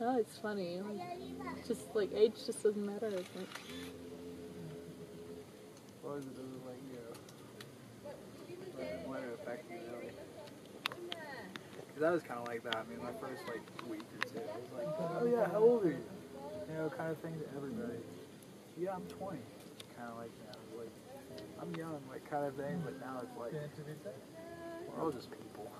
Oh, it's funny. Just like age just doesn't matter. Like, As like, you know. Cause I was kind of like that. I mean, my first like week or two, I was like, oh yeah, how old are you? You know, kind of thing to everybody. Yeah, I'm 20. Kind of like that. Like, I'm young, like kind of thing. But now it's like, we're all just people.